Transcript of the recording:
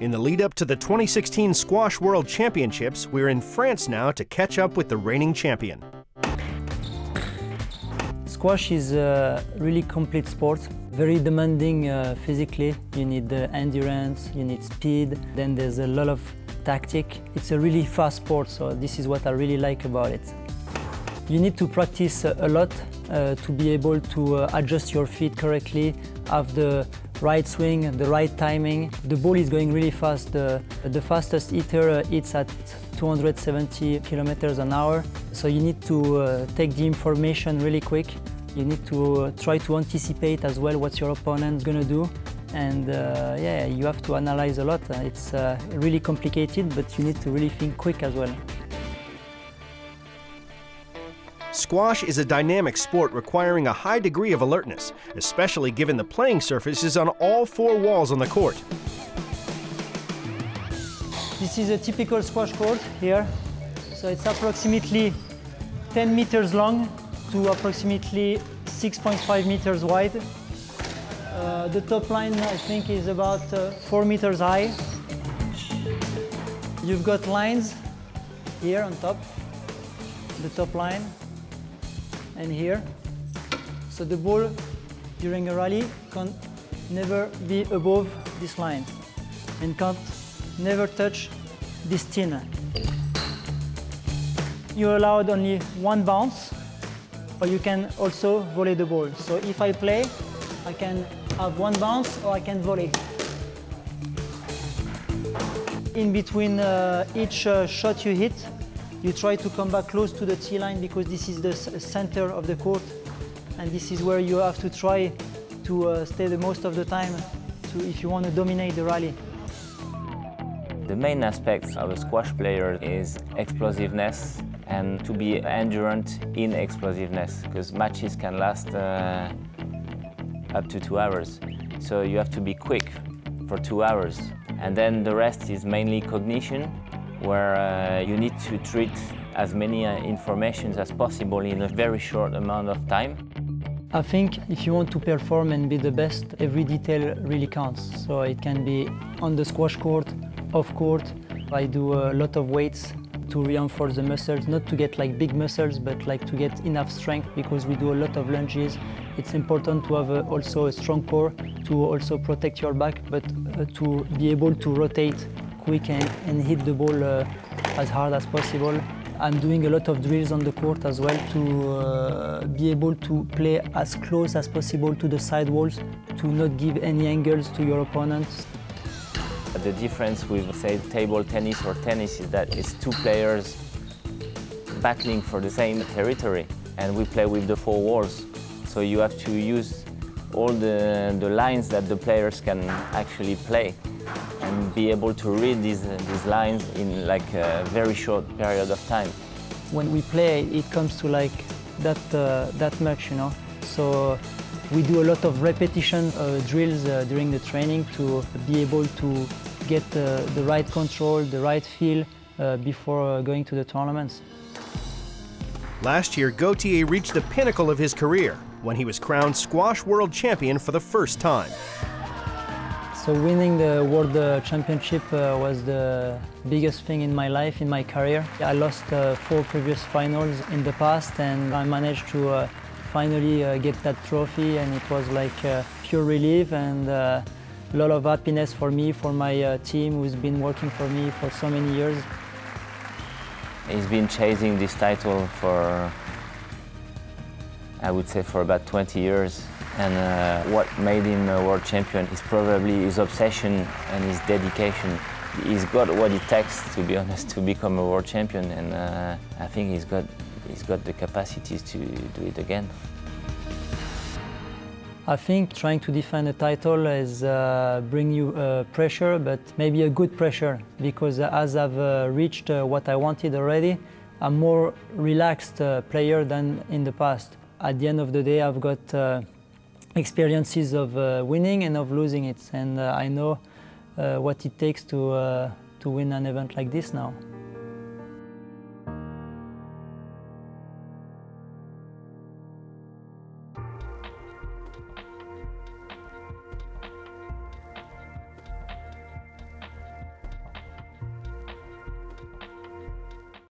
In the lead up to the 2016 Squash World Championships, we're in France now to catch up with the reigning champion. Squash is a really complete sport, very demanding uh, physically. You need endurance, you need speed, then there's a lot of tactic. It's a really fast sport, so this is what I really like about it. You need to practice a lot uh, to be able to uh, adjust your feet correctly, have the right swing, the right timing. The ball is going really fast. The, the fastest hitter uh, hits at 270 kilometers an hour. So you need to uh, take the information really quick. You need to uh, try to anticipate as well what your opponent's gonna do. And uh, yeah, you have to analyze a lot. It's uh, really complicated, but you need to really think quick as well. Squash is a dynamic sport requiring a high degree of alertness, especially given the playing surface is on all four walls on the court. This is a typical squash court here. So it's approximately 10 meters long to approximately 6.5 meters wide. Uh, the top line, I think, is about uh, 4 meters high. You've got lines here on top, the top line, and here. So the ball during a rally can never be above this line and can't never touch this tin. You're allowed only one bounce, or you can also volley the ball. So if I play, I can have one bounce or I can volley. In between uh, each uh, shot you hit, you try to come back close to the tee line because this is the center of the court and this is where you have to try to uh, stay the most of the time to, if you want to dominate the rally. The main aspect of a squash player is explosiveness and to be endurant in explosiveness because matches can last uh, up to two hours. So you have to be quick for two hours. And then the rest is mainly cognition where uh, you need to treat as many uh, informations as possible in a very short amount of time. I think if you want to perform and be the best, every detail really counts. So it can be on the squash court, off court. I do a lot of weights to reinforce the muscles, not to get like big muscles, but like to get enough strength because we do a lot of lunges. It's important to have a, also a strong core to also protect your back, but uh, to be able to rotate quick and, and hit the ball uh, as hard as possible. I'm doing a lot of drills on the court as well to uh, be able to play as close as possible to the side walls to not give any angles to your opponents. The difference with, say, table tennis or tennis is that it's two players battling for the same territory and we play with the four walls. So you have to use all the, the lines that the players can actually play and be able to read these, uh, these lines in like a very short period of time. When we play, it comes to like that, uh, that much, you know. So we do a lot of repetition uh, drills uh, during the training to be able to get uh, the right control, the right feel uh, before going to the tournaments. Last year, Gaultier reached the pinnacle of his career when he was crowned squash world champion for the first time. So winning the World uh, Championship uh, was the biggest thing in my life, in my career. I lost uh, four previous finals in the past and I managed to uh, finally uh, get that trophy and it was like uh, pure relief and a lot of happiness for me, for my team who's been working for me for so many years. He's been chasing this title for, I would say, for about 20 years. And uh, what made him a world champion is probably his obsession and his dedication. He's got what it takes, to be honest, to become a world champion, and uh, I think he's got, he's got the capacities to do it again. I think trying to defend a title is uh, bring you uh, pressure, but maybe a good pressure, because as I've uh, reached uh, what I wanted already, I'm more relaxed uh, player than in the past. At the end of the day, I've got uh, experiences of uh, winning and of losing it. And uh, I know uh, what it takes to, to win an event like this now.